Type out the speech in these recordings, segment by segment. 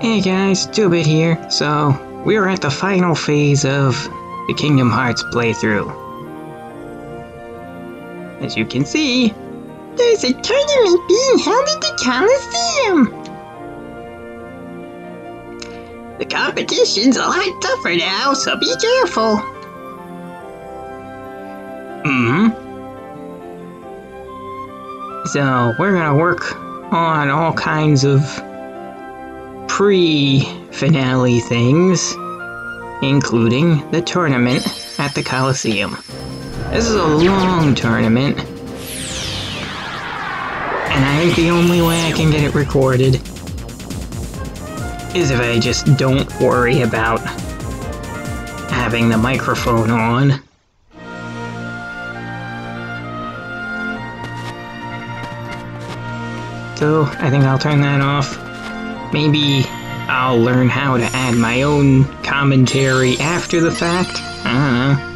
Hey guys, Two-Bit here. So, we're at the final phase of the Kingdom Hearts playthrough. As you can see, There's a tournament being held at the Coliseum. The competition's a lot tougher now, so be careful. hmm. So, we're gonna work on all kinds of pre-finale things, including the tournament at the Coliseum. This is a long tournament, and I think the only way I can get it recorded is if I just don't worry about having the microphone on. So I think I'll turn that off. Maybe I'll learn how to add my own commentary after the fact. I don't know.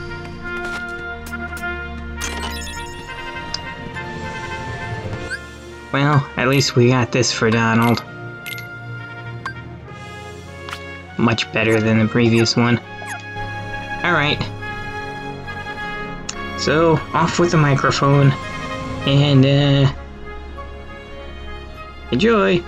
Well, at least we got this for Donald. Much better than the previous one. Alright. So, off with the microphone. And, uh. Enjoy!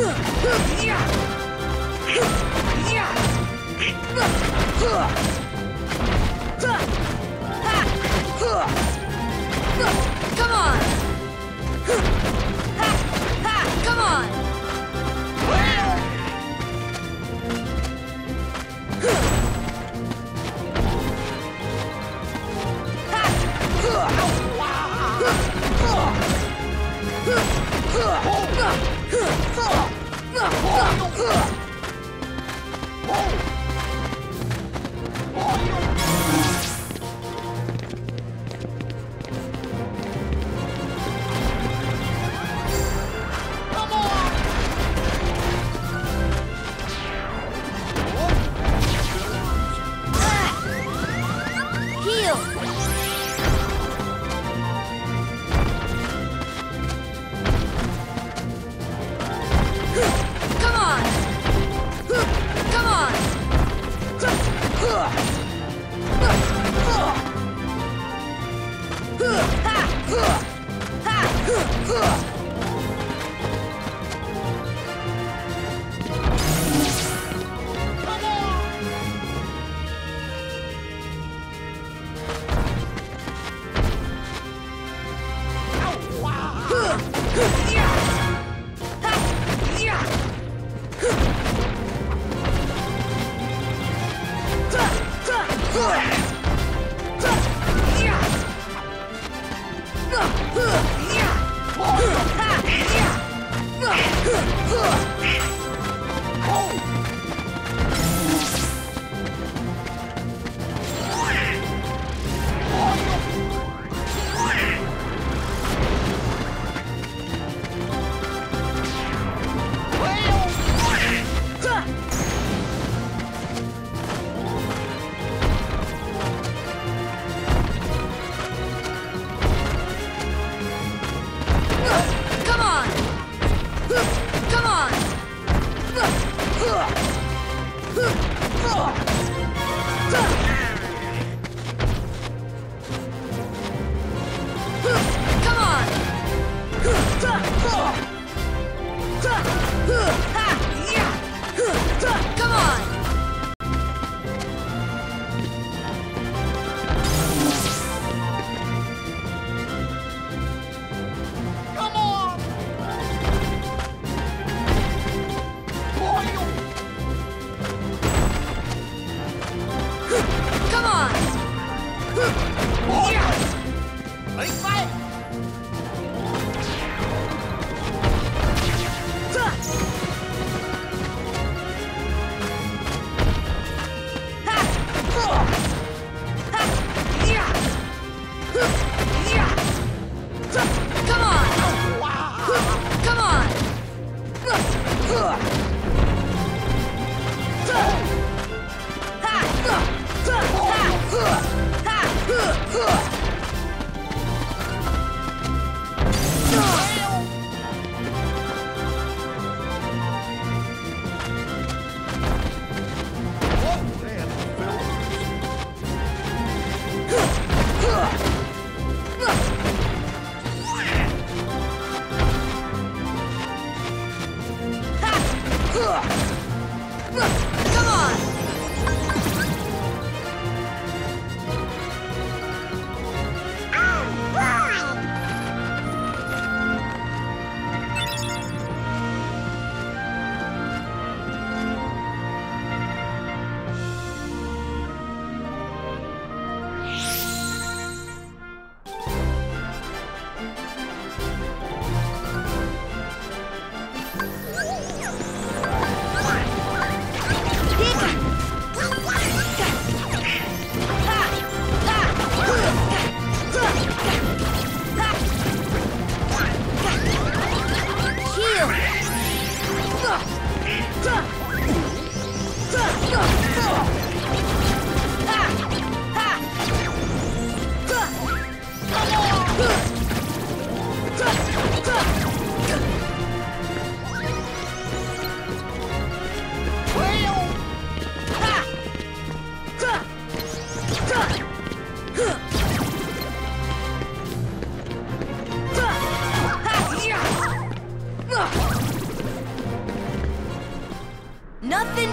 Come on! Come on! Heal!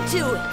To it.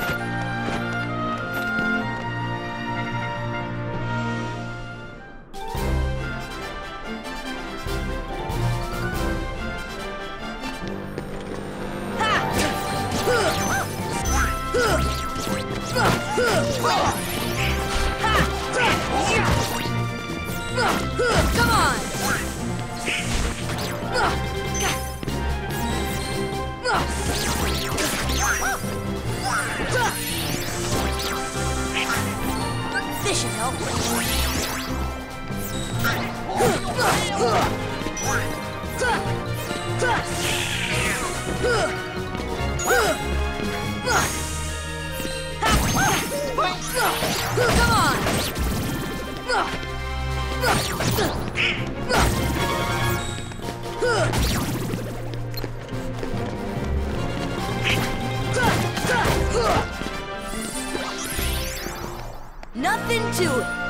Nothing to it.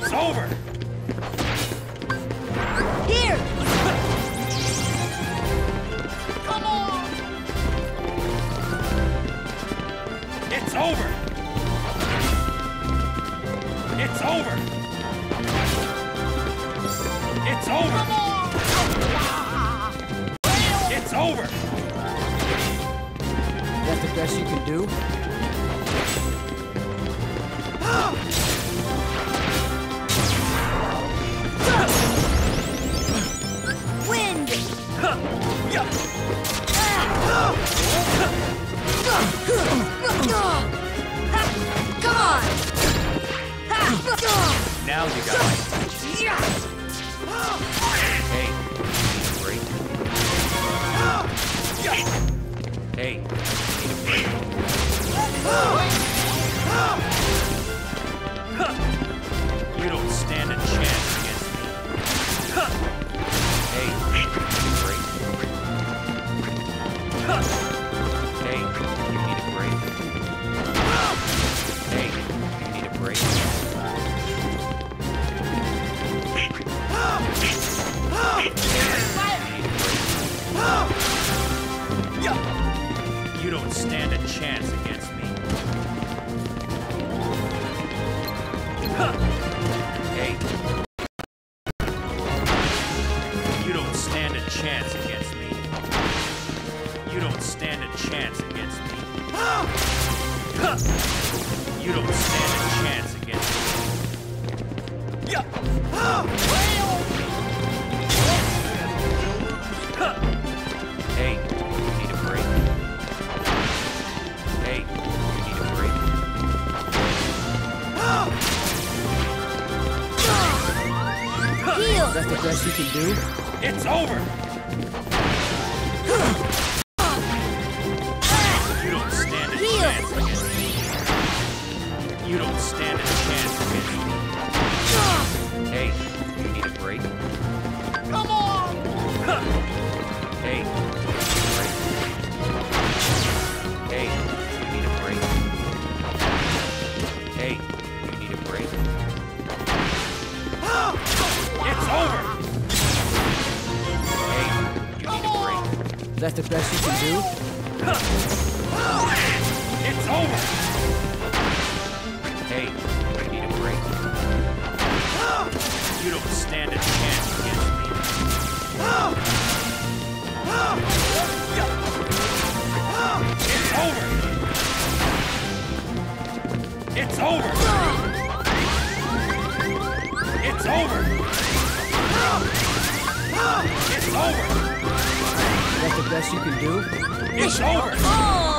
It's over! Here! Come on! It's over! It's over! It's over! It's over! That's the best you can do? Ah! Now you got it. You don't stand a chance against me. Hey. It's over! It's over! Is that the best you can do? It's over! Oh.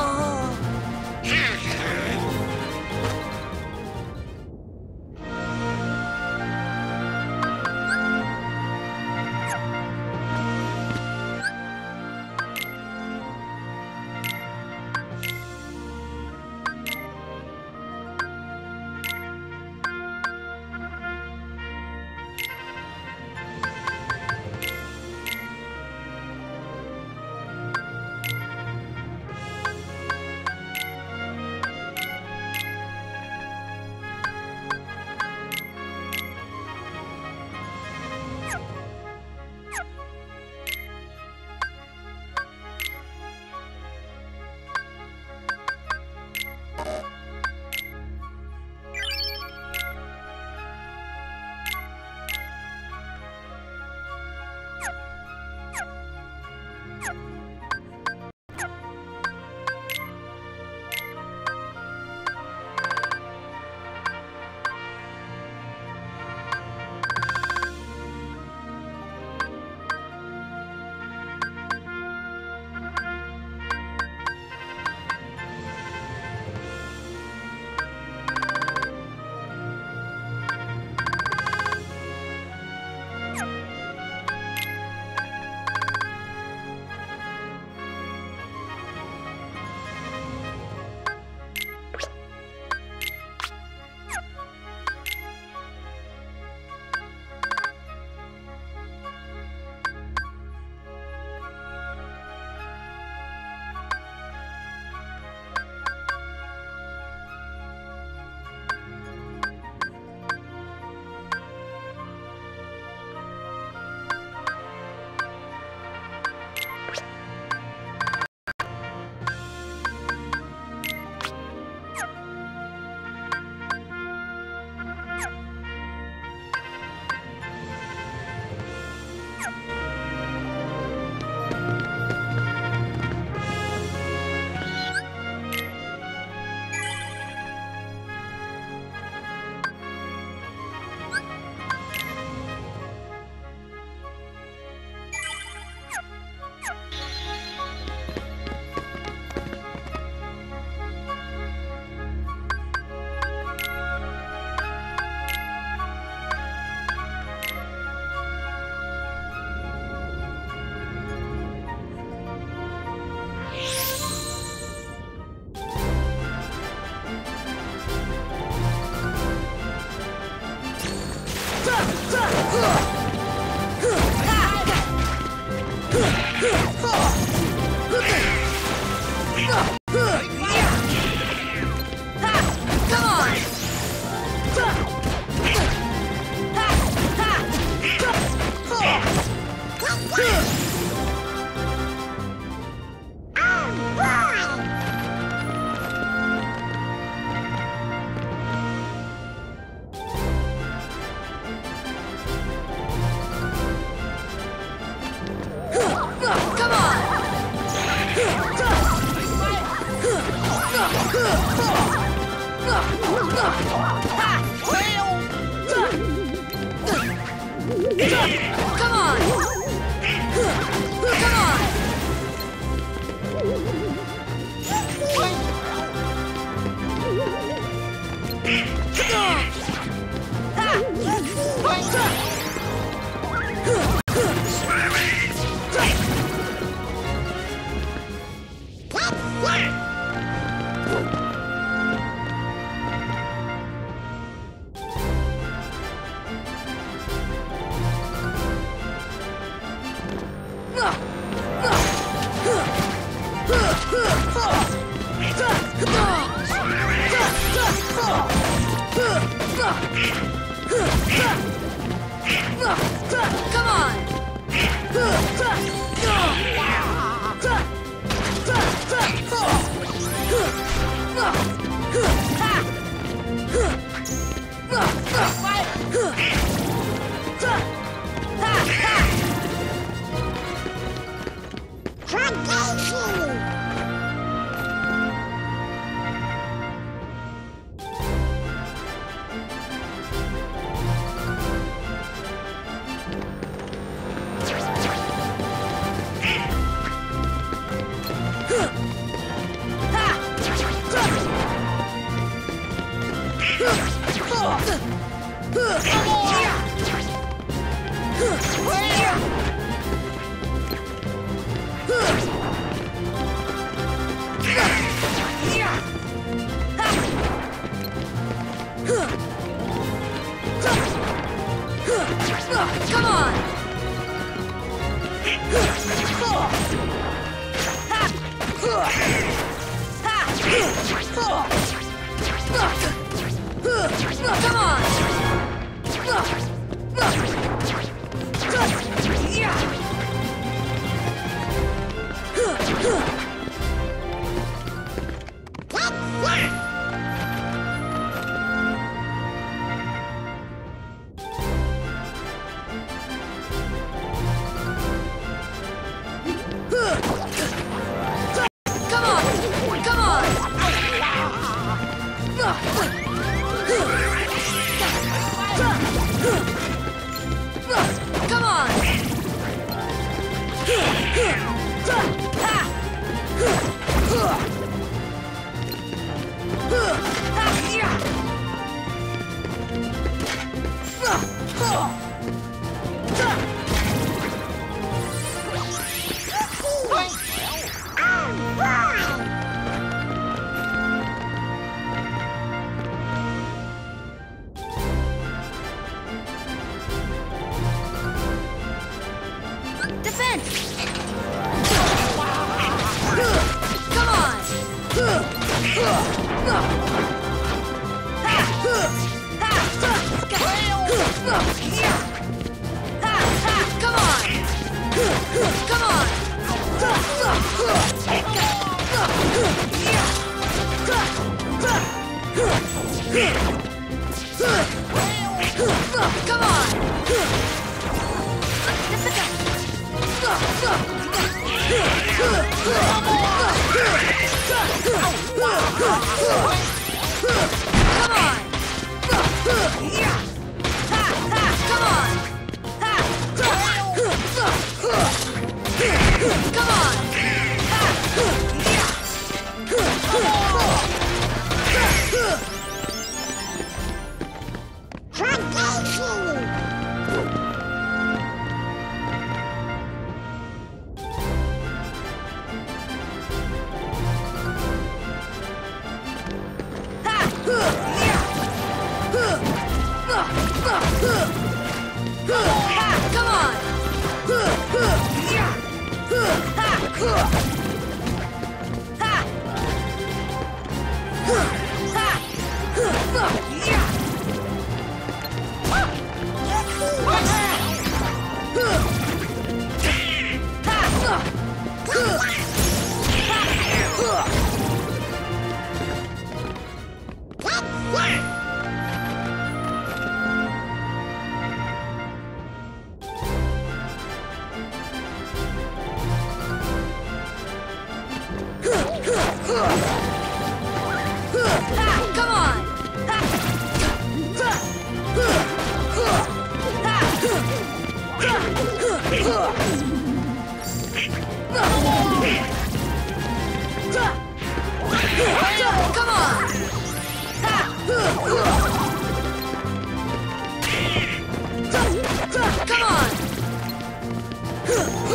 战战恶。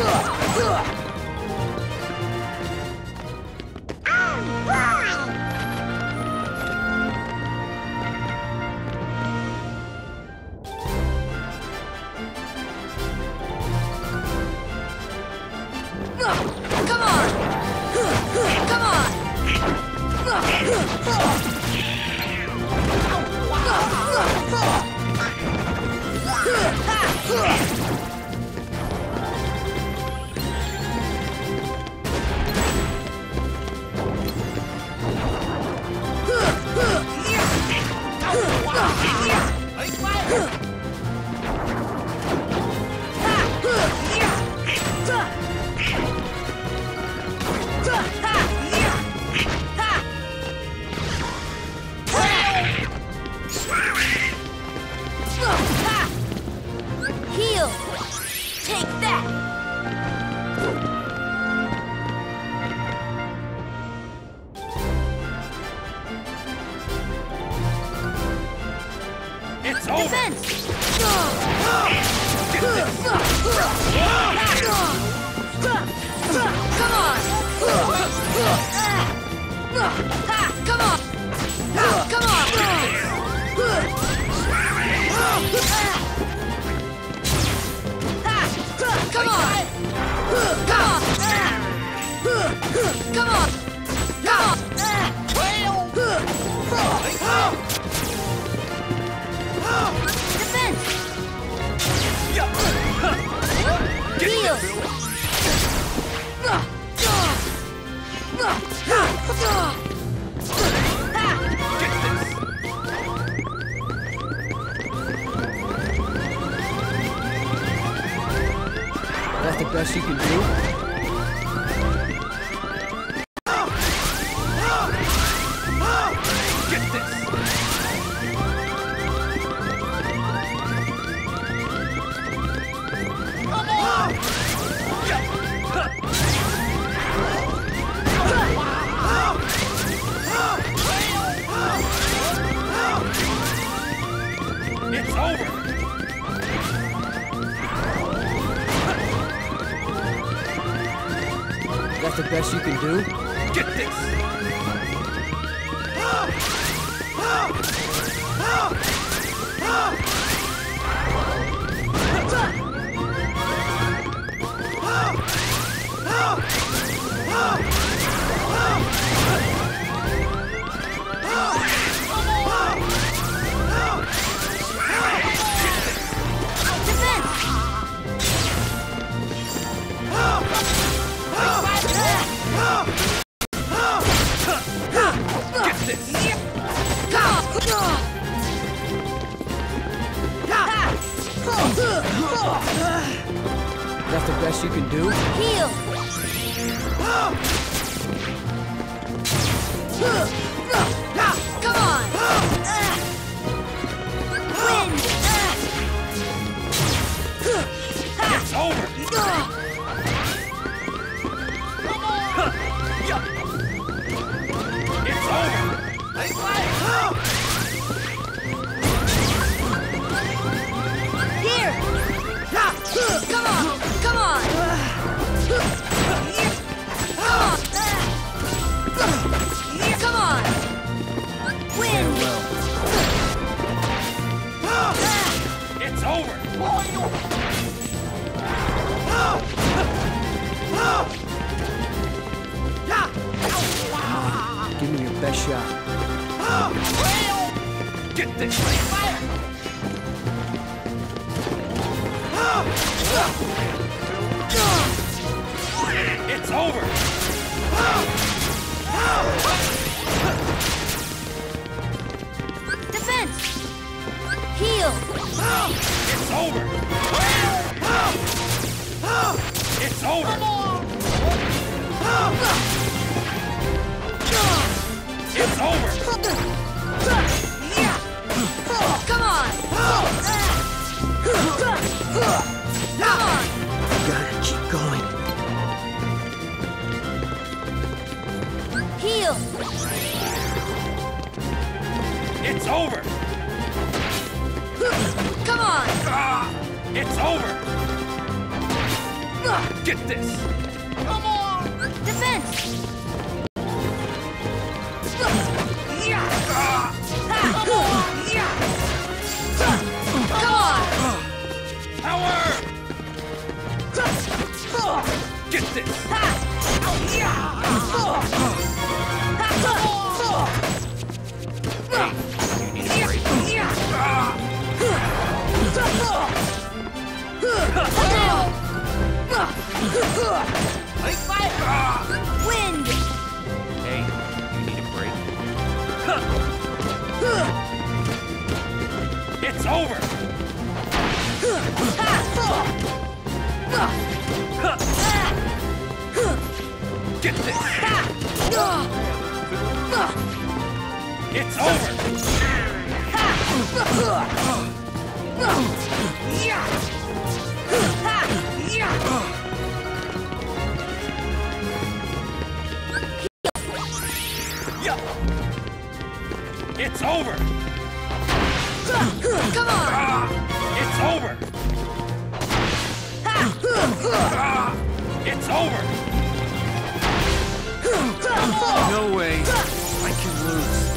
うわ！It's over. Come on! Ah, it's over! Ah, it's over! No way. I can lose.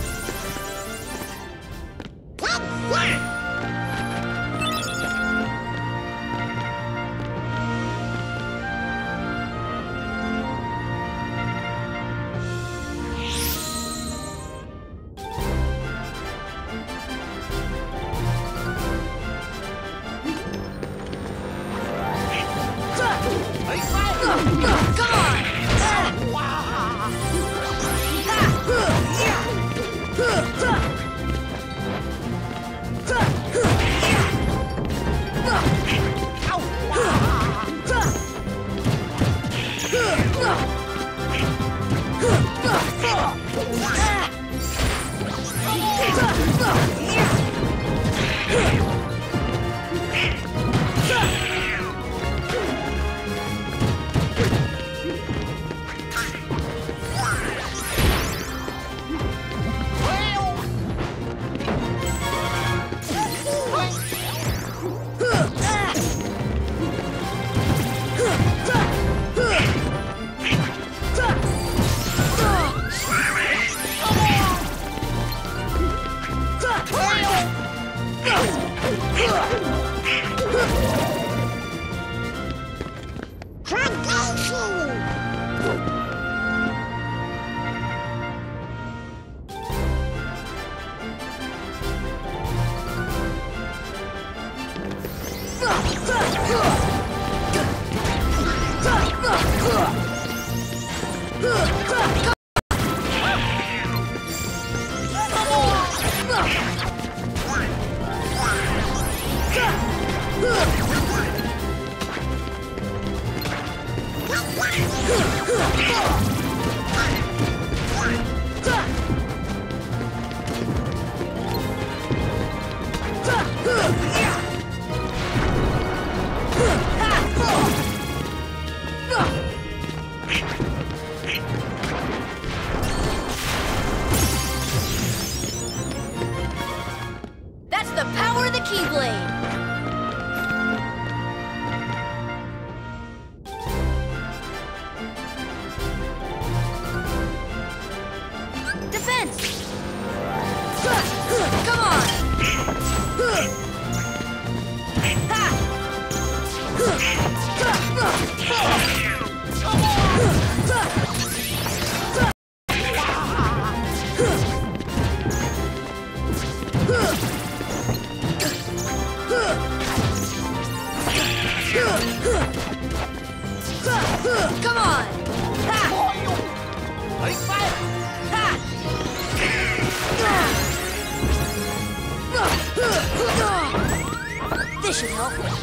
This should help.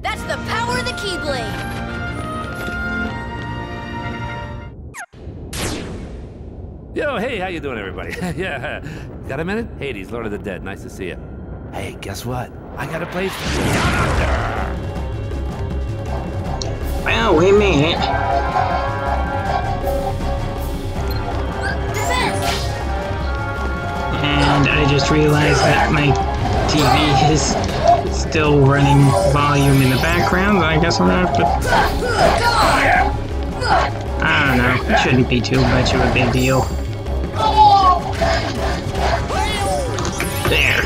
That's the power of the Keyblade! Yo, hey, how you doing, everybody? yeah, got a minute? Hades, Lord of the Dead, nice to see you. Hey, guess what? I got a place down under. Well, wait a minute. And I just realized that my TV is still running volume in the background. I guess I'm have to. I don't know. It shouldn't be too much of a big deal. There.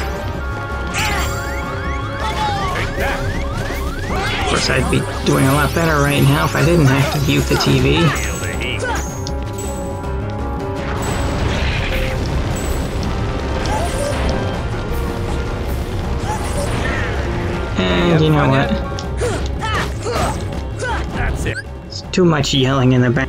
Of course, I'd be doing a lot better right now if I didn't have to mute the TV. Mm, and you know what? That's it. It's too much yelling in the back.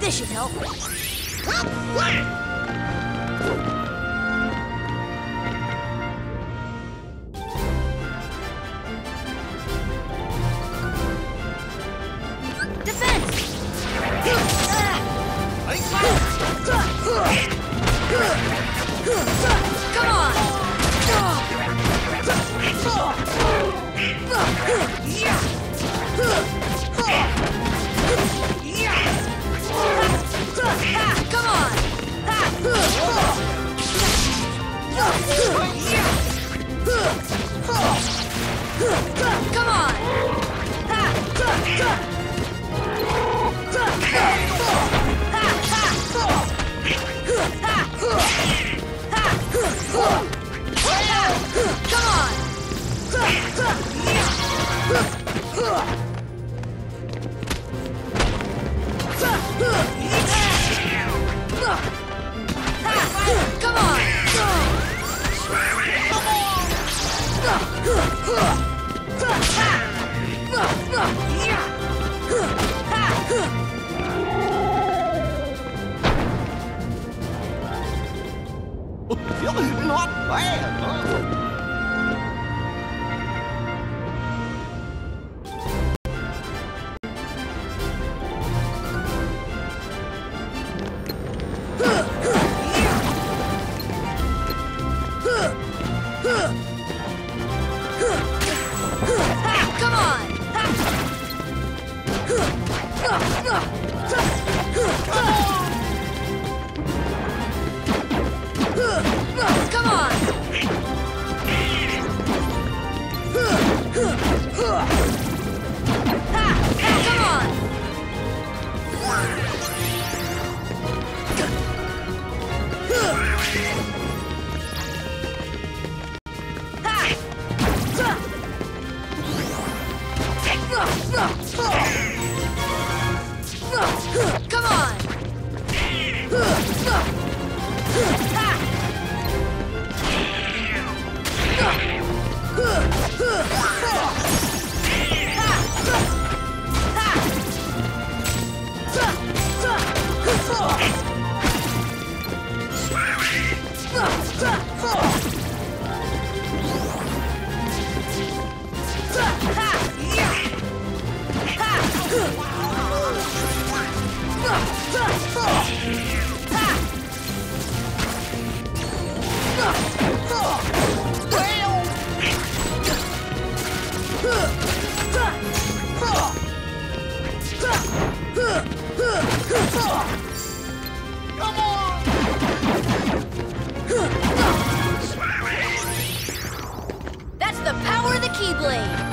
This should help. That's the power of the Keyblade.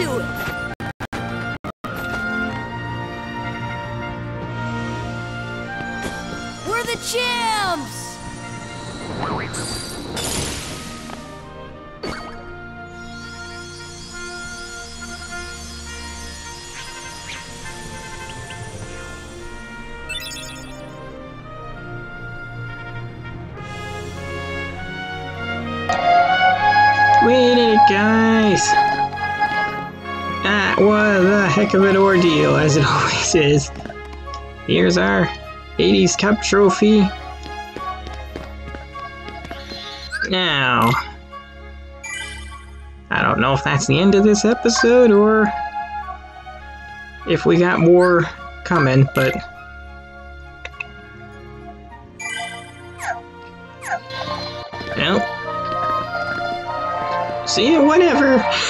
To it. Heck of an ordeal, as it always is. Here's our Hades Cup trophy. Now, I don't know if that's the end of this episode or if we got more coming, but. Well, see you, whatever.